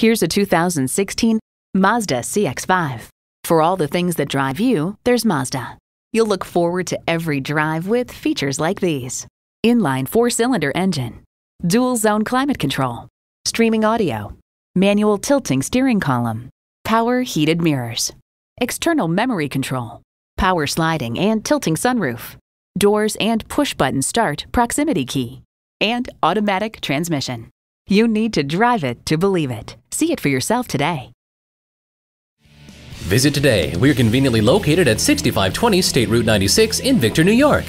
Here's a 2016 Mazda CX-5. For all the things that drive you, there's Mazda. You'll look forward to every drive with features like these. Inline four-cylinder engine, dual zone climate control, streaming audio, manual tilting steering column, power heated mirrors, external memory control, power sliding and tilting sunroof, doors and push button start proximity key, and automatic transmission. You need to drive it to believe it. See it for yourself today. Visit today. We're conveniently located at 6520 State Route 96 in Victor, New York.